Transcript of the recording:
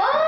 Oh!